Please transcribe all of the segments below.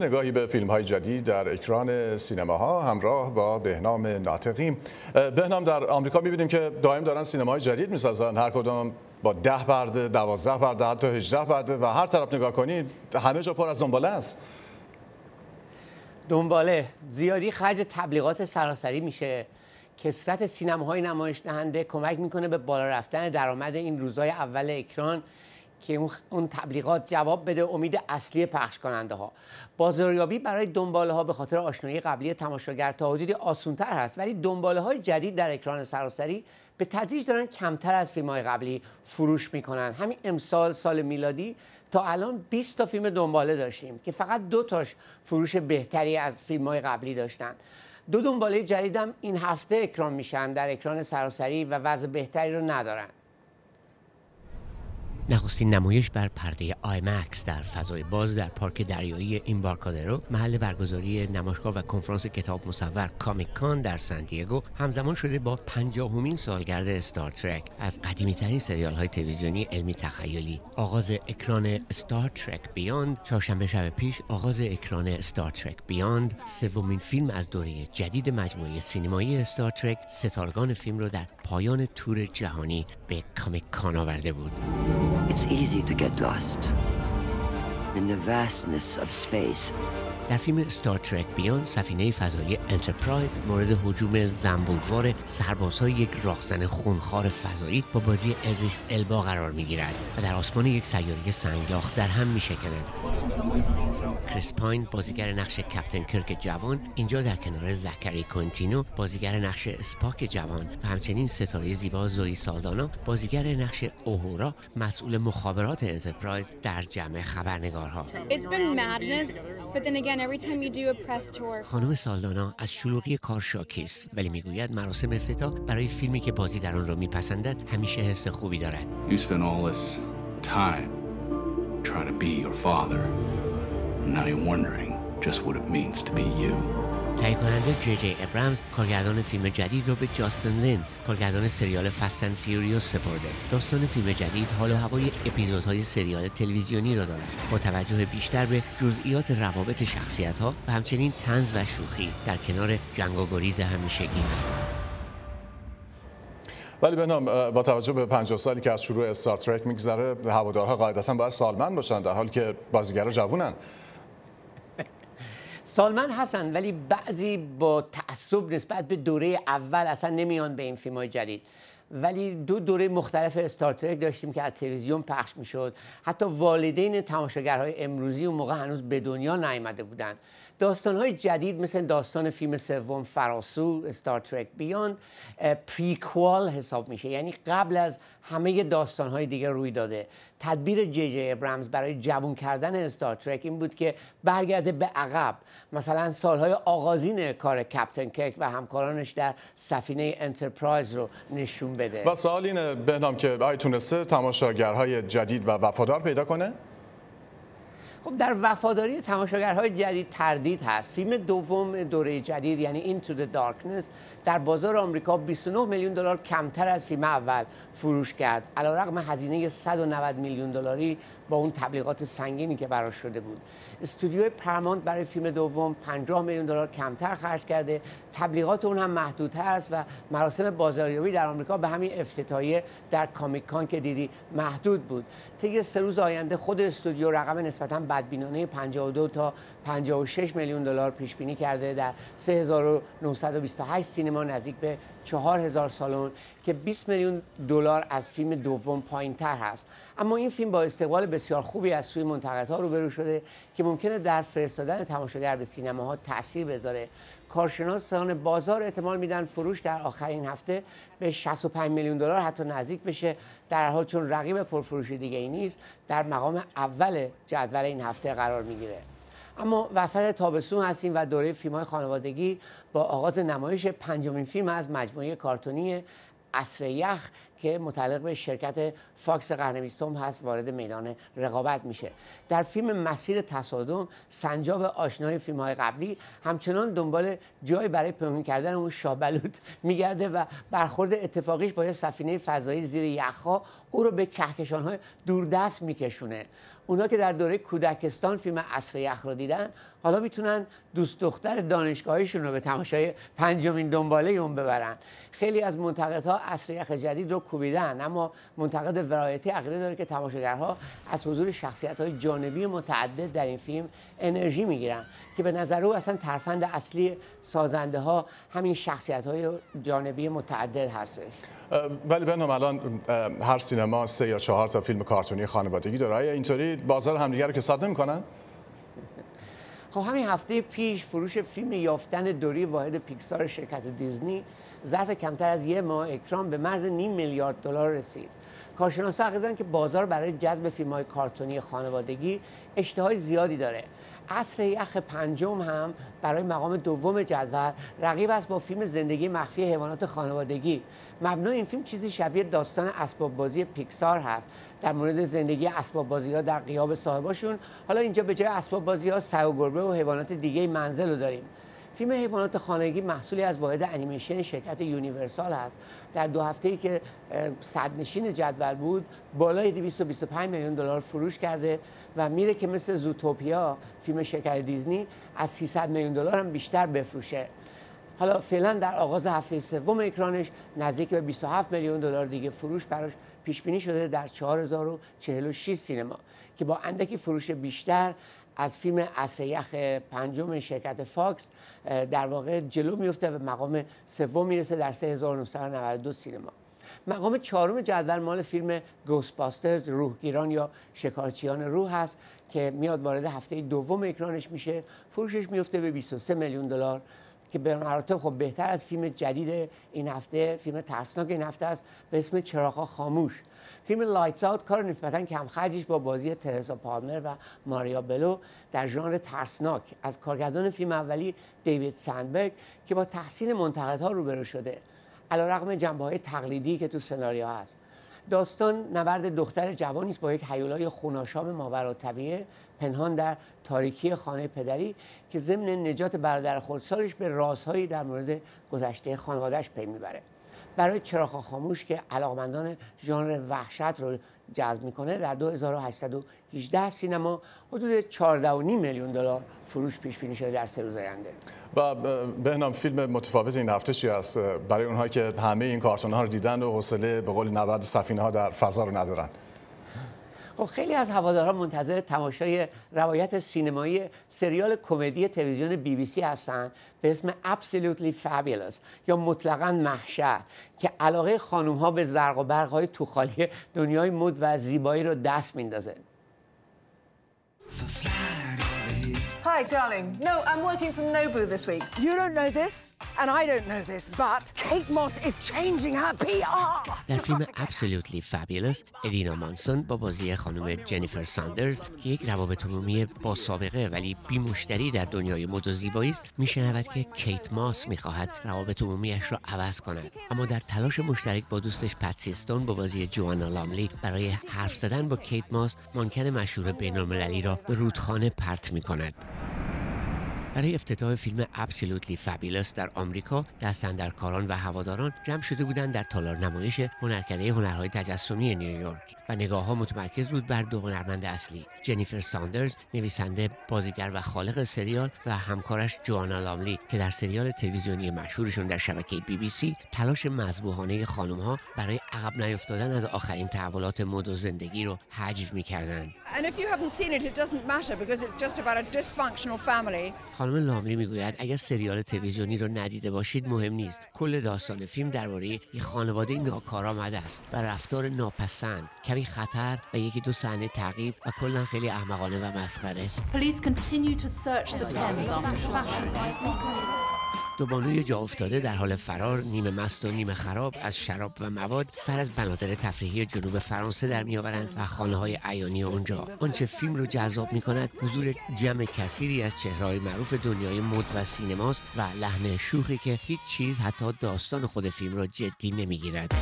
نگاهی به فیلم های جدید در اکران سینماها همراه با بهنام ناطقی. بهنام در آمریکا می‌بینیم که دائم دارن سینماهای جدید می‌سازن. هر کدام با ده پرده، دوازده پرده، حتی 18 پرده و هر طرف نگاه کنید همه جا پر از دنباله است. دنباله. زیادی خرج تبلیغات سراسری میشه. کسرت سینماهای نمایش دهنده کمک می‌کنه به بالا رفتن درآمد این روزهای اول اکران. که اون تبلیغات جواب بده امید اصلی پخش کننده ها بازاریابی برای دنباله ها به خاطر آشنایی قبلی تماشاگر تا حدودی آسونتر هست ولی دنباله های جدید در اکران سراسری به تدریج دارن کمتر از فیلم های قبلی فروش می‌کنن. همین امسال سال میلادی تا الان 20 تا فیلم دنباله داشتیم که فقط دو تاش فروش بهتری از فیلم های قبلی داشتن. دو دنباله جدیدم این هفته اکران میشن در اکران سراسری و وضع بهتری رو ندارن. نخستین نمایش بر پرده آیمکس در فضای باز در پارک دریایی ایمبارکادرو محل برگزاری نمایشگاه و کنفرانس کتاب مصور کامیک کان در سن همزمان شده با پنجاهمین سالگرد Star Trek از قدیمی ترین سریال های تلویزیونی علمی تخیلی. آغاز اکران Star Trek Beyond چهارشنبه شب پیش آغاز اکران Star Trek Beyond. سومین فیلم از دوره جدید مجموعه سینمایی Star Trek ستارگان فیلم رو در پایان تور جهانی به کامیک کان آورده بود. It's easy to get lost in the vastness of space. در فیلم Star Trek Beyond سفینه فضایی انترپرایز مورد هجوم زنبوروار سربازهای یک راهزن خونخوار فضایی با بازی ادریس البا قرار می گیرد و در آسمان یک سیاره سنگلاخ در هم می شکند. کریس پاین بازیگر نقش Captain کرک جوان اینجا در کنار زکری کوئینتو بازیگر نقش اسپاک جوان و همچنین ستاره زیبا زوی سالدانا بازیگر نقش اوهورا مسئول مخابرات انترپرایز در جمع خبرنگارها. خانم سالدانا از شلوغی کار شاکی است ولی می‌گوید مراسم افتتاح برای فیلمی که بازی در آن را میپسندد همیشه حس خوبی دارد. Now you're wondering just what it means to be you. تهیه کننده جی جی ابرامز کارگردان فیلم جدید رو به جاستن لین کارگردان سریال Fast and Furious سپرده. داستان فیلم جدید حال و هوای اپیزودهای سریال تلویزیونی را دارد با توجه بیشتر به جزئیات روابط شخصیت ها و همچنین طنز و شوخی در کنار جنگ و گریز همیشگی. ولی بنام با توجه به 50 سالی که از شروع استار ترک میگذره هوادارها قاعدتا باید سالمند باشن در حالی که بازیگرا جوونن. سالمند هستن ولی بعضی با تعصب نسبت به دوره اول اصلا نمیان به این فیلم جدید. ولی دو دوره مختلف استارترک داشتیم که از تلویزیون پخش می‌شد. حتی والدین تماشاگرهای امروزی اون موقع هنوز به دنیا نیامده بودند های جدید مثل داستان فیلم سوم فراسو استار ترک بیاند پریکوال حساب میشه. یعنی قبل از همه های دیگه روی داده. تدبیر جی جی ابرامز برای جوون کردن استار ترک این بود که برگرده به عقب. مثلا سالهای آغازین کار کپتن کک و همکارانش در سفینه انترپرایز رو نشون بده. و سوال اینه بهنام که آیا تونسته تماشاگرهای جدید و وفادار پیدا کنه؟ خب در وفاداری تماشاگرهای جدید تردید هست. فیلم دوم دوره جدید یعنی Into the Darkness در بازار آمریکا 29 میلیون دلار کمتر از فیلم اول فروش کرد. علیرغم هزینه 190 میلیون دلاری با اون تبلیغات سنگینی که براش شده بود. استودیو پرمانت برای فیلم دوم 50 میلیون دلار کمتر خرج کرده. تبلیغات اون هم محدودتر است و مراسم بازاریابی در آمریکا به همین افتتاحیه در کامیکان که دیدی محدود بود. طی سه روز آینده خود استودیو رقم نسبتا بدبینانه 52 تا 56 میلیون دلار پیش بینی کرده. در 3928 سینما نزدیک به 4000 سالن که 20 میلیون دلار از فیلم دوم پایینتر هست. اما این فیلم با استقبال بسیار خوبی از سوی منتقدها روبرو شده که ممکنه در فرستادن تماشاگر به سینماها تاثیر بذاره. کارشناسان بازار احتمال میدن فروش در آخرین هفته به 65 میلیون دلار حتی نزدیک بشه. در حال چون رقیب پرفروش دیگه ای نیست در مقام اول جدول این هفته قرار می‌گیره. اما وسط تابستون هستیم و دوره فیلم های خانوادگی با آغاز نمایش پنجمین فیلم از مجموعه کارتونی اصر یخ که متعلق به شرکت فاکس قرن بیستم هست وارد میدان رقابت میشه. در فیلم مسیر تصادم سنجاب آشنای فیلم های قبلی همچنان دنبال جای برای پنهون کردن اون شابلوت میگرده و برخورد اتفاقیش با یه سفینه فضایی زیر یخها او رو به کهکشان های دوردست میکشونه. اونا که در دوره کودکستان فیلم اصر یخ رو دیدن حالا می‌تونن دوست دختر دانشگاهیشون رو به تماشای پنجمین دنباله اون ببرن. خیلی از منتقدها اصر یخ جدید رو کوبیدن اما منتقد ورایتی عقیده داره که تماشاگرها از حضور شخصیت های جانبی متعدد در این فیلم انرژی می‌گیرن که به نظر او اصلا ترفند اصلی سازنده ها همین شخصیت های جانبی متعدد هستش. ولی بنام الان هر سینما سه یا چهار تا فیلم کارتونی خانوادگی داره. اینطوری بازار همدیگه رو که ساد نمی‌کنن؟ خب همین هفته پیش فروش فیلم یافتن دوری واحد پیکسار شرکت دیزنی ظرف کمتر از یه ماه اکران به مرز نیم میلیارد دلار رسید. کارشناسا عقیدن که بازار برای جذب فیلم های کارتونی خانوادگی اشتهای زیادی داره. عصر یخ پنجم هم برای مقام دوم جدول رقابت است با فیلم زندگی مخفی حیوانات خانگی. مبنای این فیلم چیزی شبیه داستان اسباب بازی پیکسار هست. در مورد زندگی اسباب بازی ها در غیاب صاحباشون. حالا اینجا به جای اسباب بازی ها سگ و گربه و حیوانات دیگه منزل رو داریم. فیلم حیوانات خانگی محصولی از واحد انیمیشن شرکت یونیورسال هست. در دو هفته ای که صدرنشین جدول بود بالای 225 میلیون دلار فروش کرده و میره که مثل زوتوپیا فیلم شرکت دیزنی از 300 میلیون دلار هم بیشتر بفروشه. حالا فعلا در آغاز هفته سوم اکرانش نزدیک به 27 میلیون دلار دیگه فروش براش پیش بینی شده در 4046 سینما که با اندکی فروش بیشتر از فیلم یخ پنجم شرکت فاکس در واقع جلو میفته و مقام سوم می‌رسه در 3992 سینما. مقام چهارم جدول مال فیلم گوسپاسترز روحگیران یا شکارچیان روح هست که میاد وارد هفته دوم اکرانش میشه. فروشش میفته به 23 میلیون دلار. که به مراتب خب بهتر از فیلم جدید این هفته فیلم ترسناک این هفته است به اسم چراغ خاموش. فیلم لایتس آوت کار نسبتا کم خرجش با بازی ترزا پالمر و ماریا بلو در ژانر ترسناک. از کارگردان فیلم اولی دیوید سندبرگ که با تحسین منتقدها روبرو شده. علیرغم جنبه های تقلیدی که تو سناریو هست. داستان نبرد دختر جوانی است با یک حیولای خوناشام ماورا طبیعه پنهان در تاریکی خانه پدری که ضمن نجات برادر خودسالش به رازهایی در مورد گذشته خانوادهش پی می‌بره. برای چراغ خاموش که علاقمندان ژانر وحشت رو جذب می‌کنه در 2818 سینما حدود 14.5 میلیون دلار فروش پیش بینی شده در سه روز آینده. و بهنام فیلم متفاوت این هفته چی است؟ برای اونهایی که همه این کارتون ها رو دیدن و حوصله به قول نبرد سفینه ها در فضا رو ندارن. خب خیلی از هواداران منتظر تماشای روایت سینمایی سریال کمدی تلویزیون بی بی سی هستند به اسم Absolutely Fabulous یا مطلقا محشر که علاقه خانوم ها به زرق و برق های توخالی دنیای مد و زیبایی رو دست میندازه. Hi, darling. No, I'm working from Nobu this week. You don't know this, and I don't know this, but Kate Moss is changing her PR. در فیلم Absolutely Fabulous ادینا مانسون با بازی خانم جنیفر ساندرز که یک روابط عمومی با سابقه ولی بی مشتری در دنیای مد و زیبایی است میشنود که کیت ماس می‌خواهد روابط عمومیش را عوض کند اما در تلاش مشترک با دوستش پتسیستون با بازی جوانا لاملی برای حرف زدن با کیت ماس مانکن مشهور بینالمللی را به رودخانه پرت می کند. برای افتتاح فیلم Absolutely Fabulous در آمریکا دستندرکاران و هواداران جمع شده بودند در تالار نمایش هنرکده هنرهای تجسمی نیویورک و نگاه ها متمرکز بود بر دو هنرمند اصلی جنیفر ساندرز نویسنده بازیگر و خالق سریال و همکارش جوانا لاملی که در سریال تلویزیونی مشهورشون در شبکه بی بی سی تلاش مذبوحانه خانم ها برای عقب نیفتادن از آخرین تحولات مد و زندگی رو حجو می‌کردند. خانم لاملی می‌گوید اگر سریال تلویزیونی رو ندیده باشید مهم نیست. کل داستان فیلم درباره یک خانواده ناکارآمد است و رفتار ناپسند. کمی خطر و یکی دو صحنه تعقیب و کلا خیلی احمقانه و مسخره. دو بانوی جا افتاده در حال فرار نیمه مست و نیمه خراب از شراب و مواد سر از بنادر تفریحی جنوب فرانسه در میآورند و خانه های ایانی اونجا آنچه فیلم رو جذاب می کند حضور جمع کثیری از چهرهای معروف دنیای مد و سینماست و لحن شوخی که هیچ چیز حتی داستان خود فیلم را جدی نمی‌گیرد.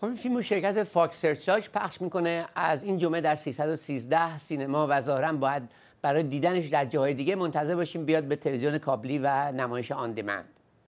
خب این فیلم و شرکت فاکس سرچاش پخش می‌کنه از این جمعه در 313 سینما و ظاهرا باید برای دیدنش در جاهای دیگه منتظر باشیم بیاد به تلویزیون کابلی و نمایش آن دیمند.